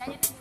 赶紧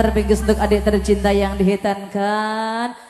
hitanan terbingkis untuk adik tercinta yang dihitankan.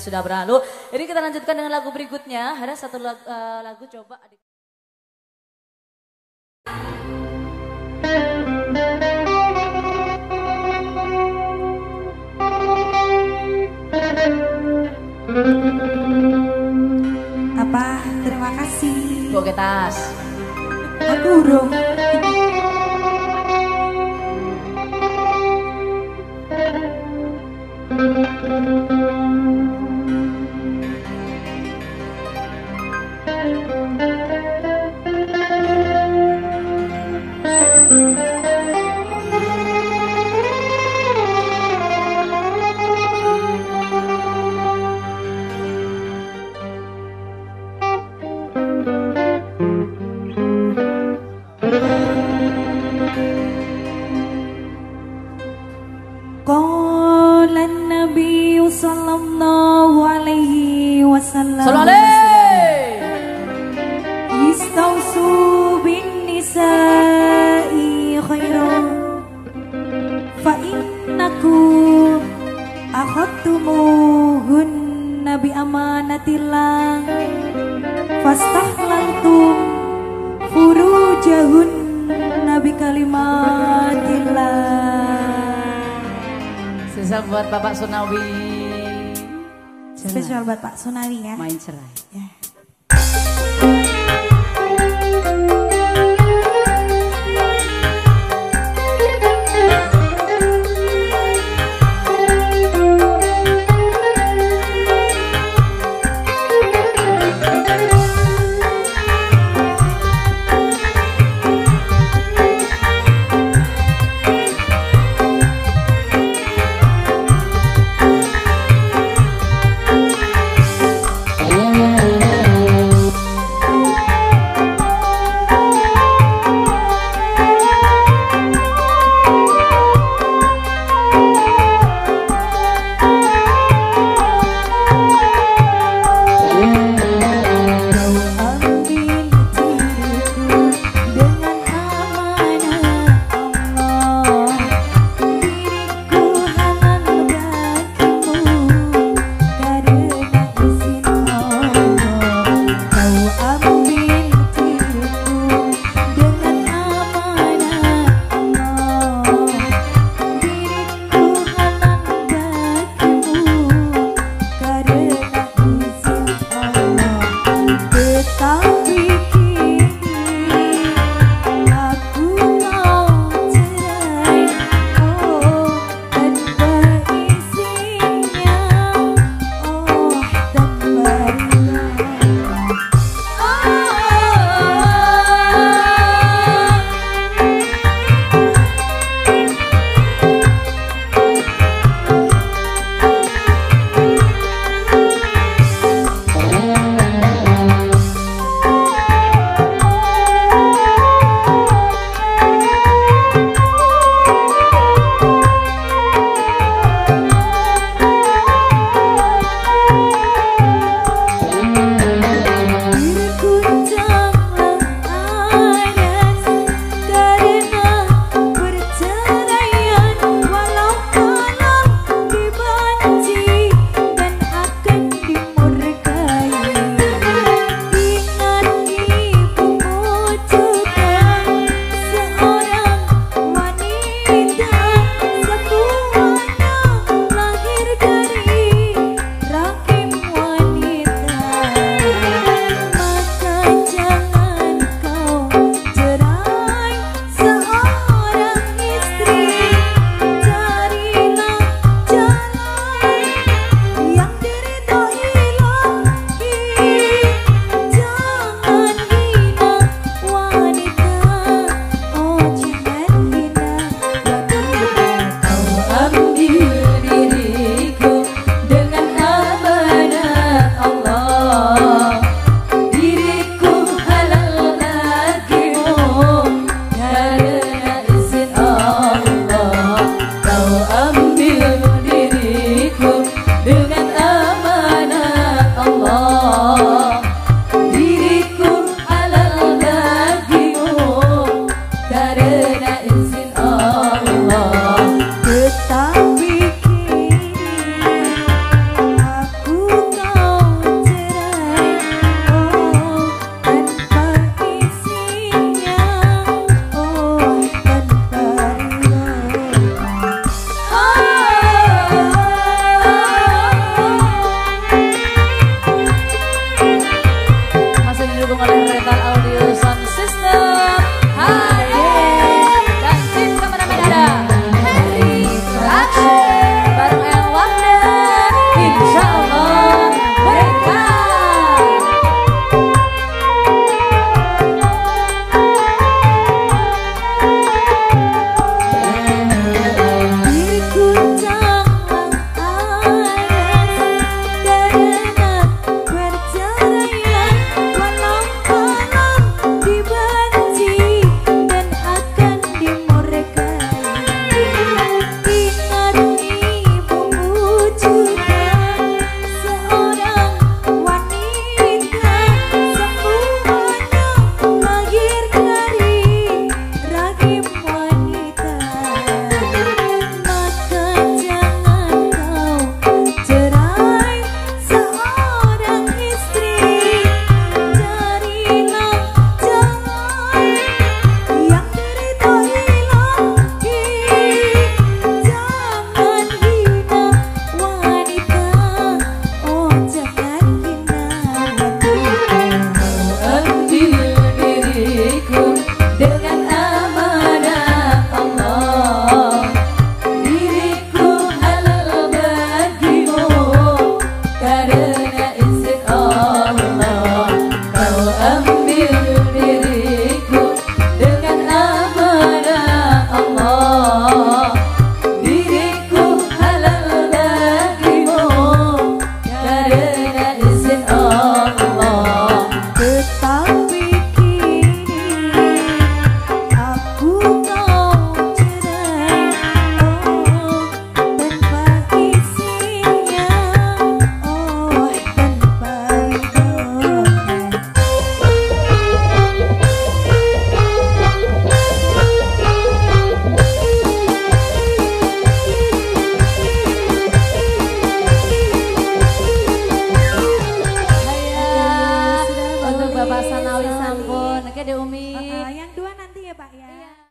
Sudah berlalu. Spesial buat Pak Sunawi ya. Main cerai. Umi. Uh, uh, yang dua nanti ya Pak ya. Iya.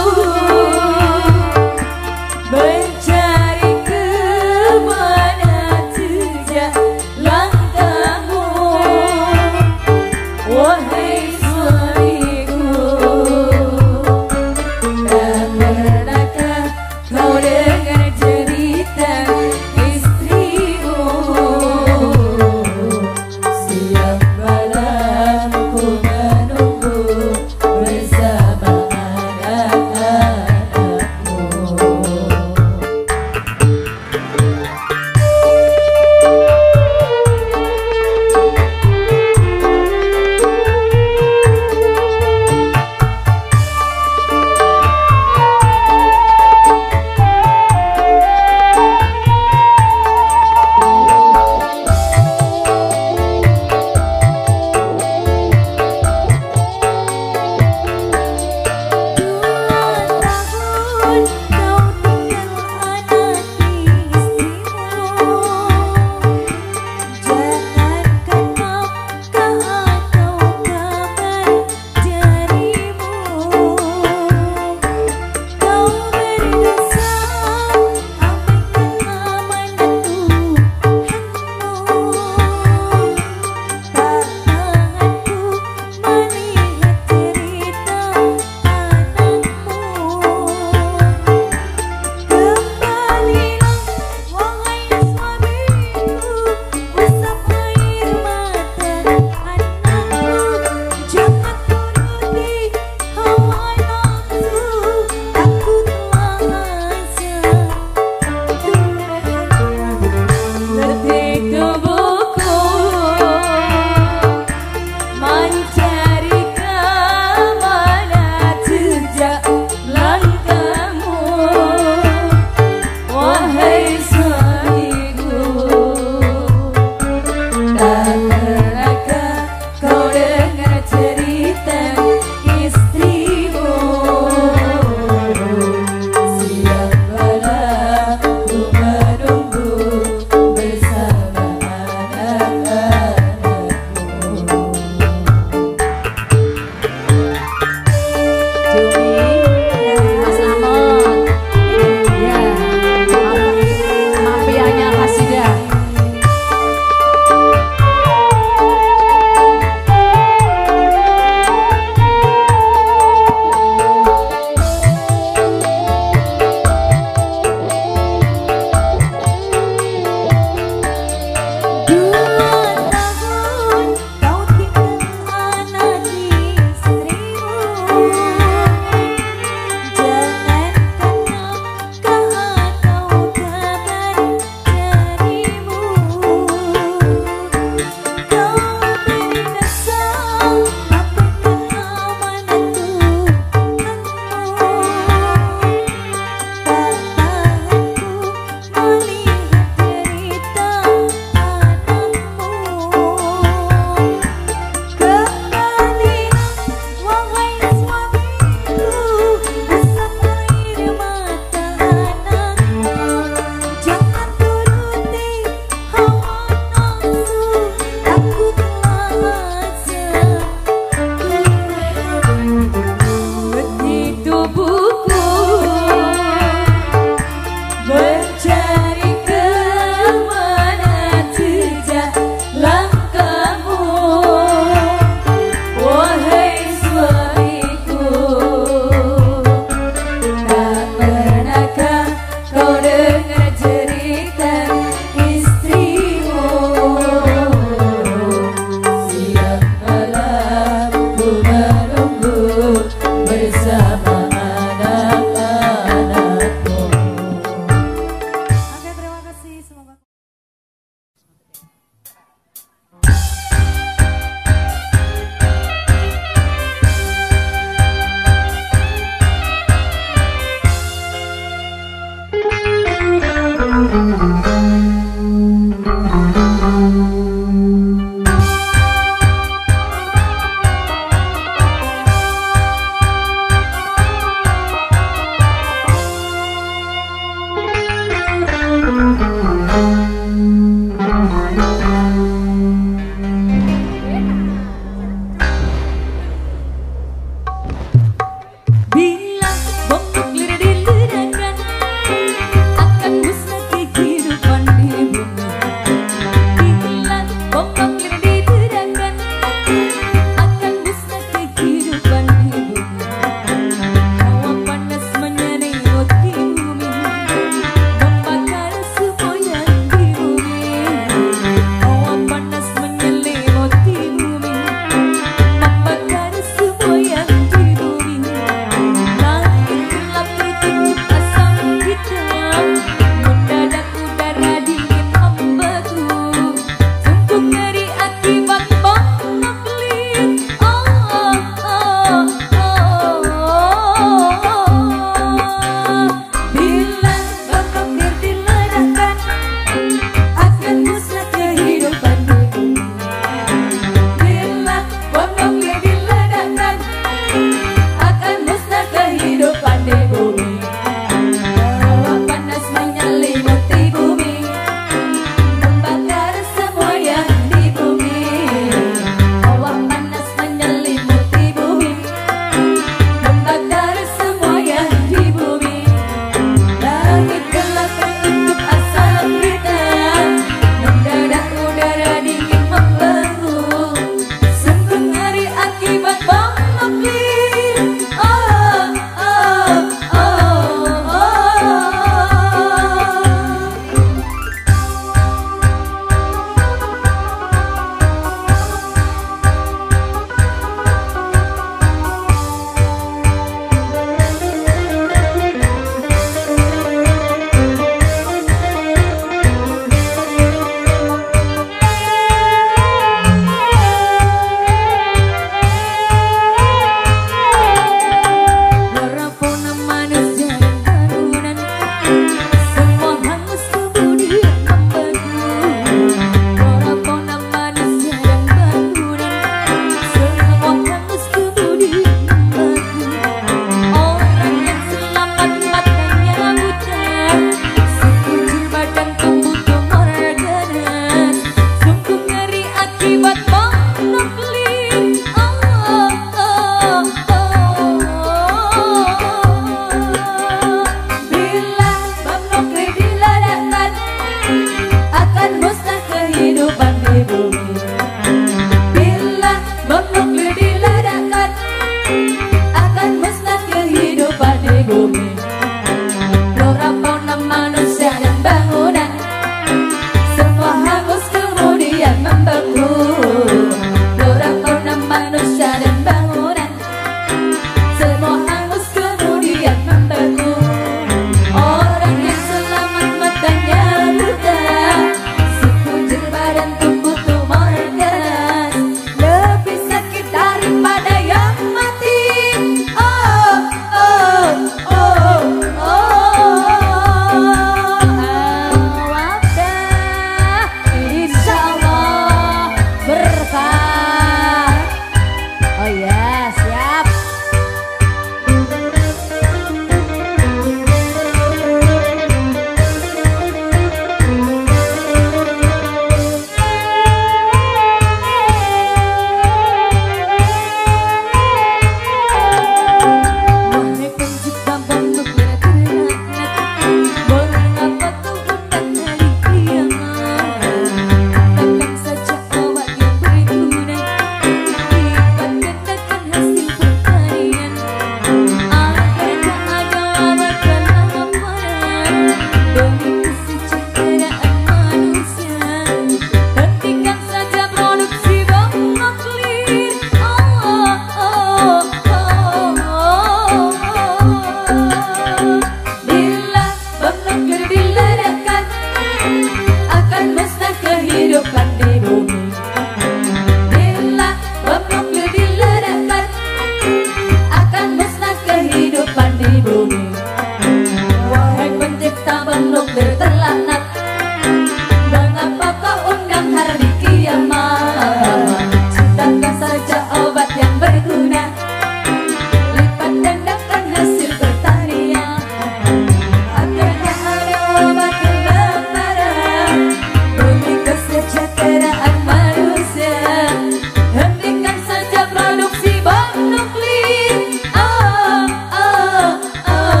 Oh, oh, oh.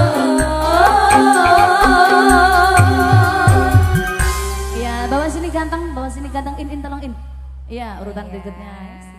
Ya, bawa sini ganteng, in in tolong in. ya urutan yeah. berikutnya.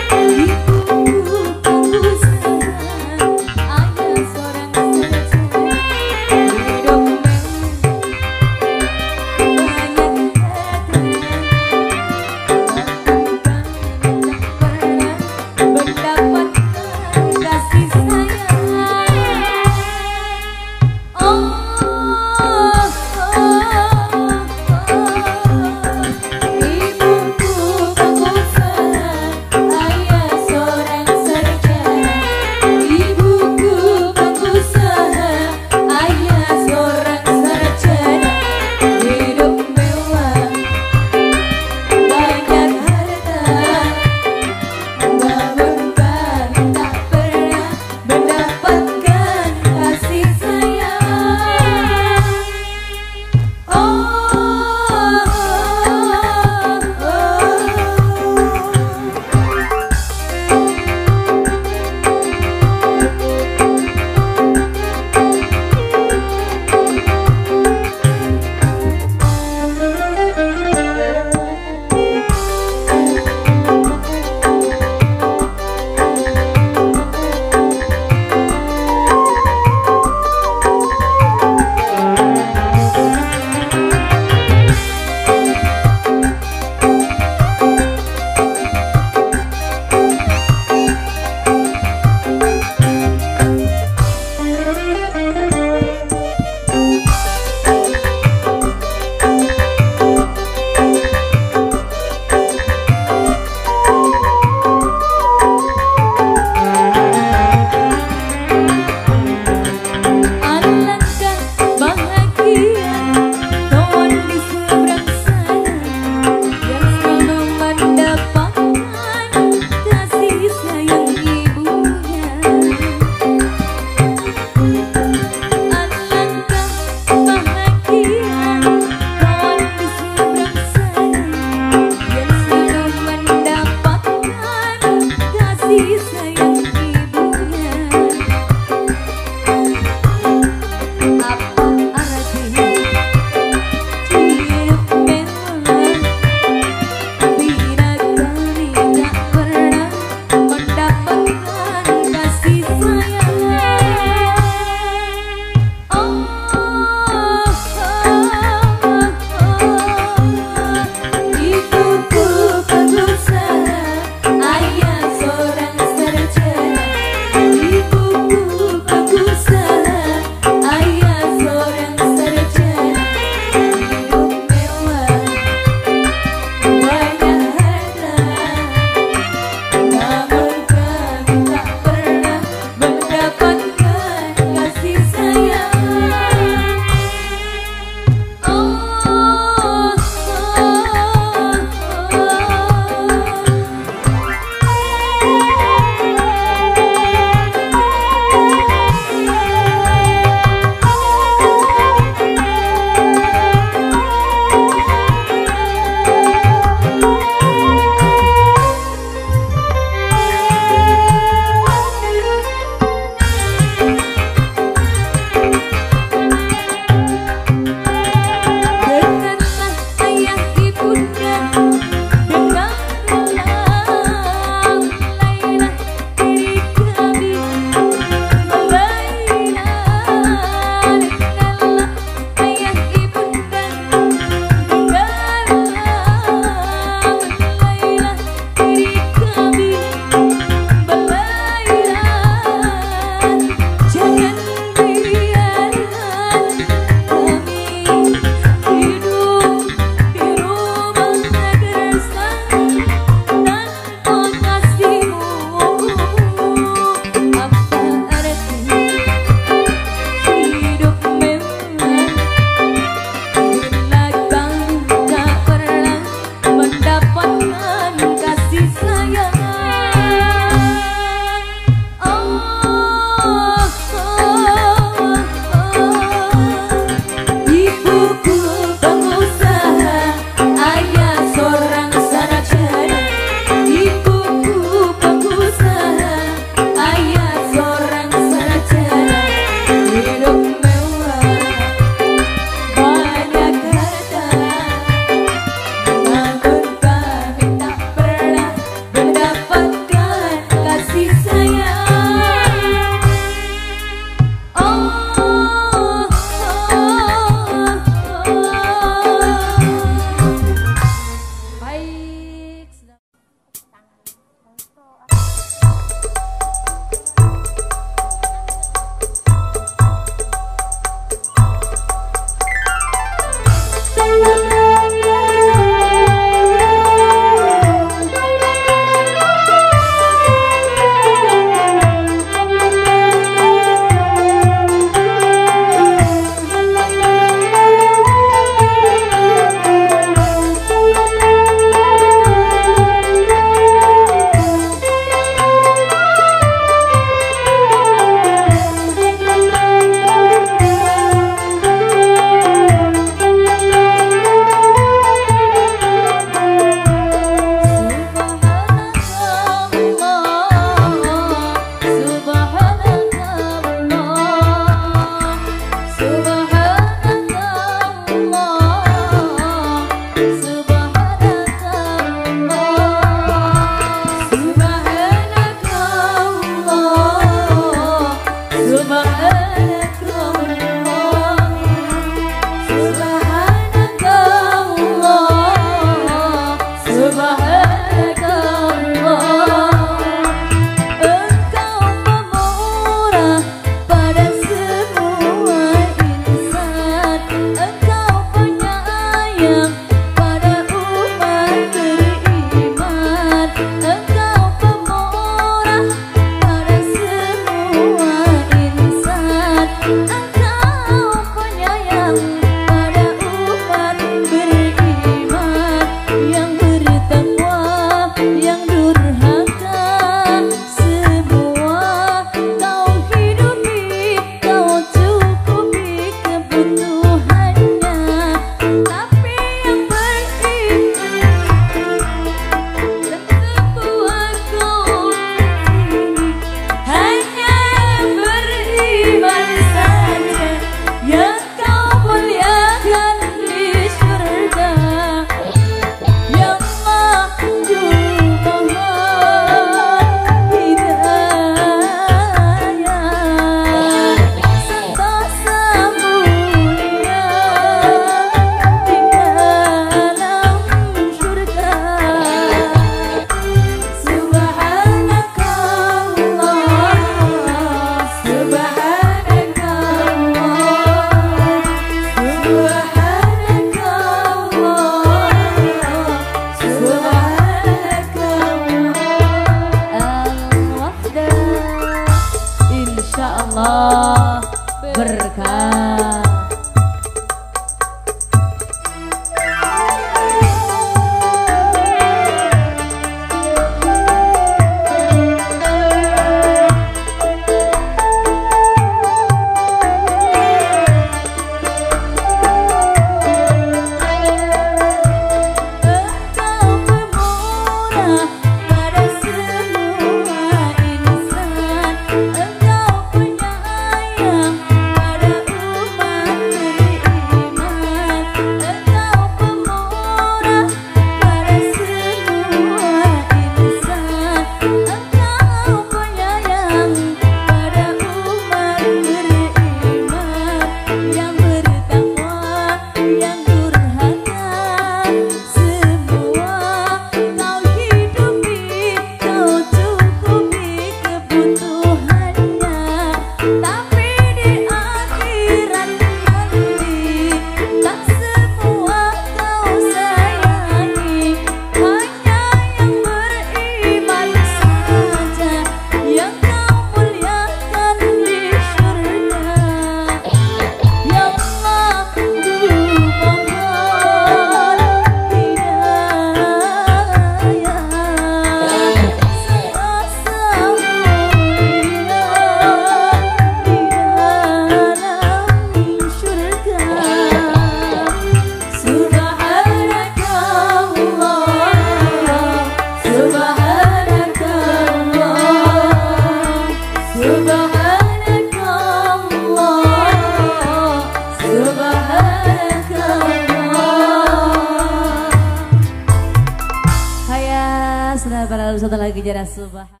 Assalamualaikum warahmatullahi suba